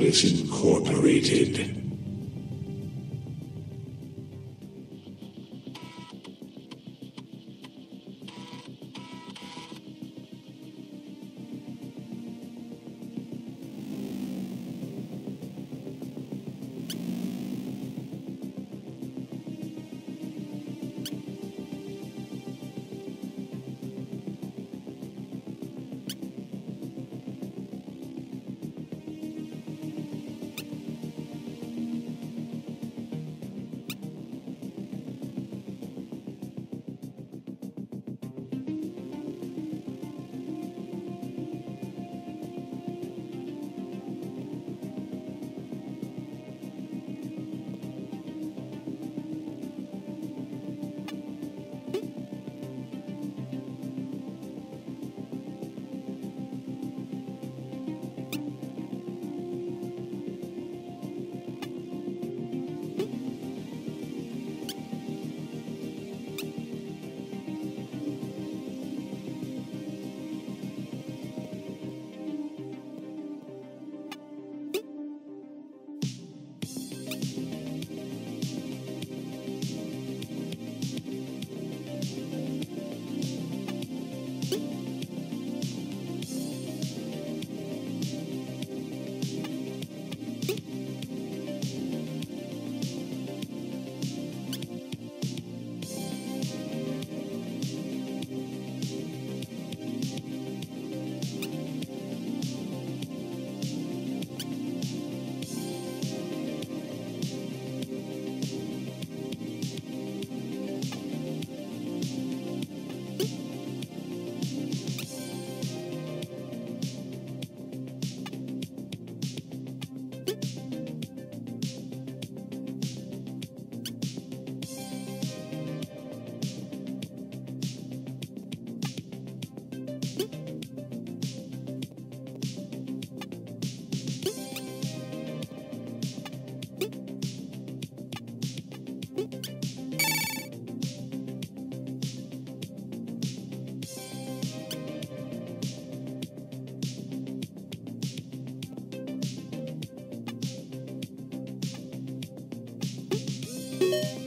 Goddess Incorporated. Bye.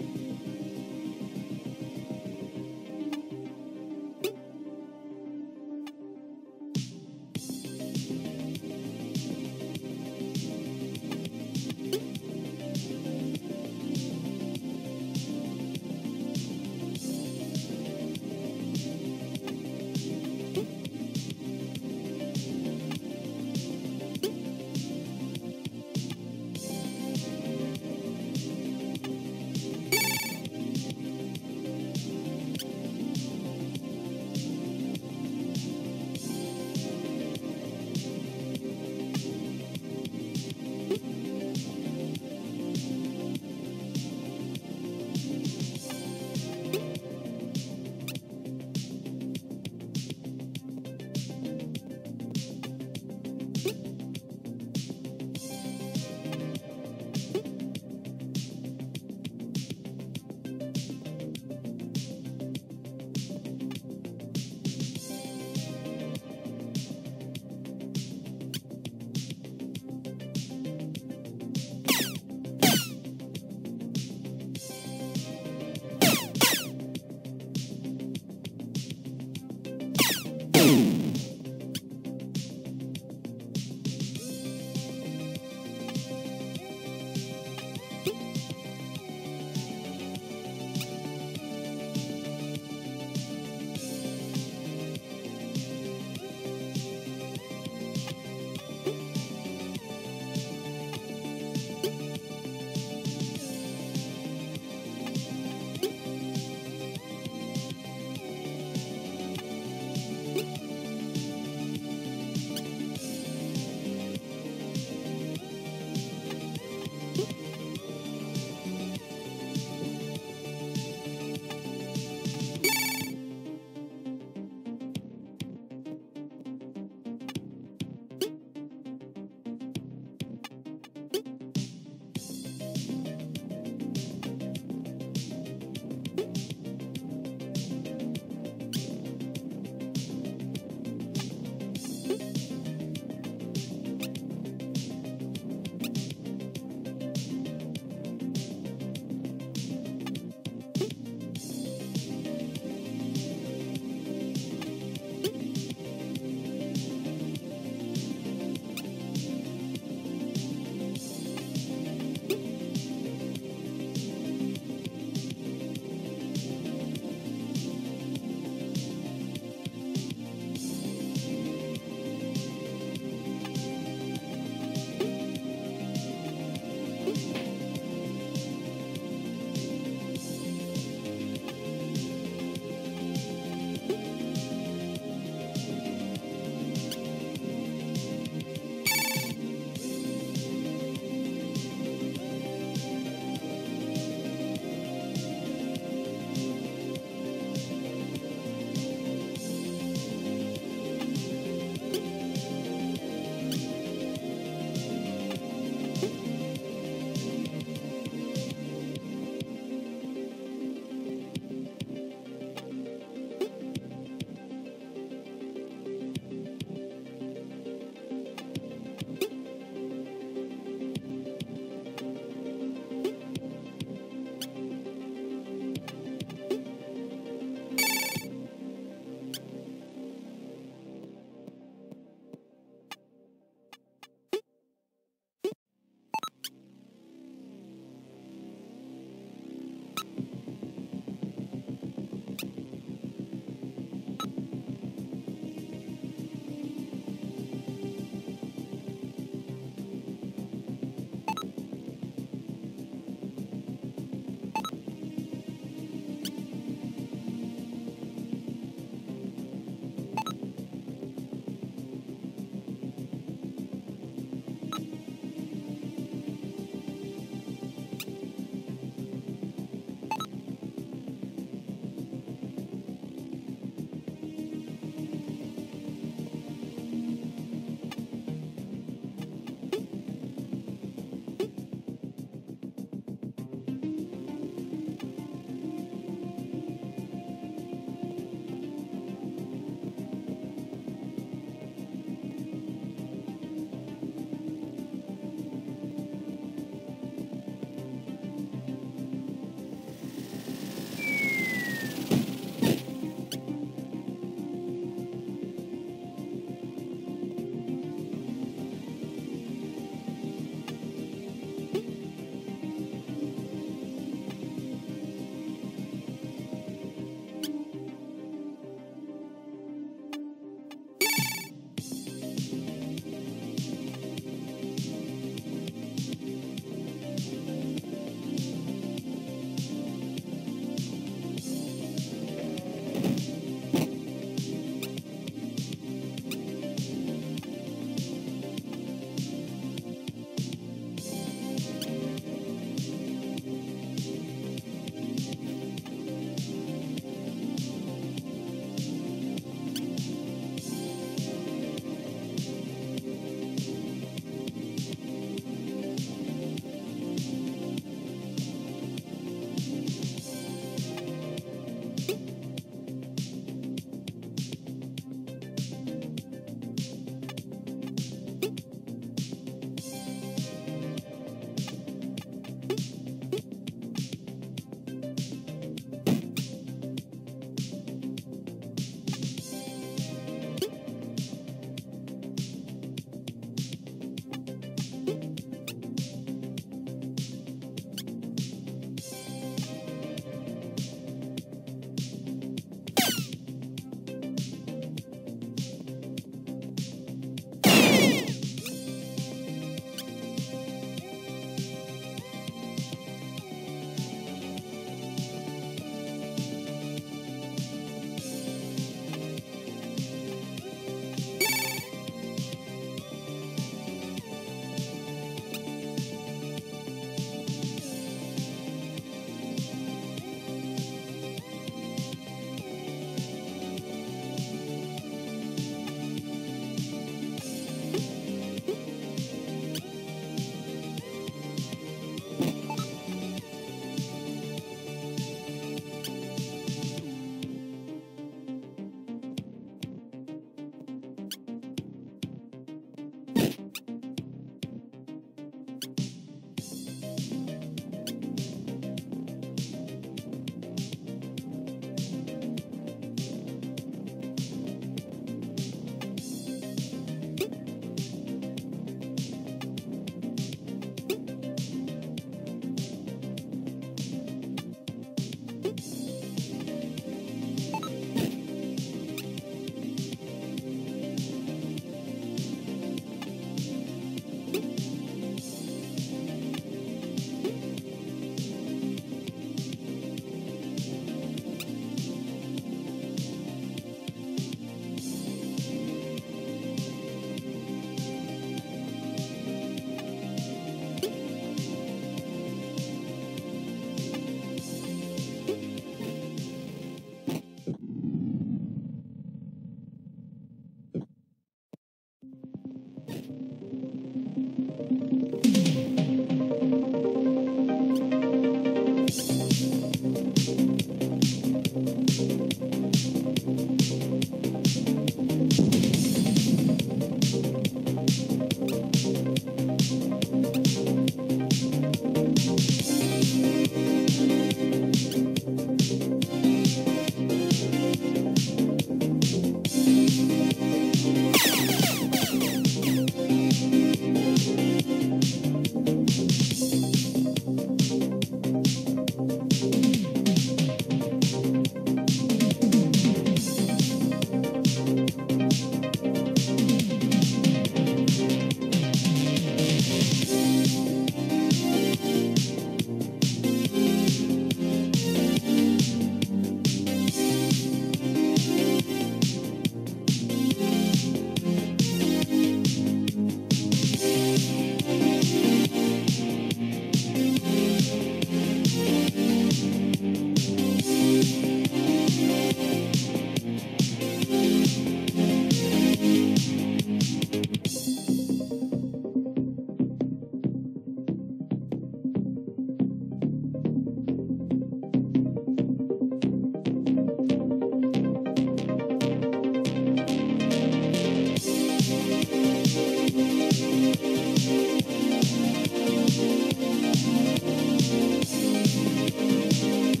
Thank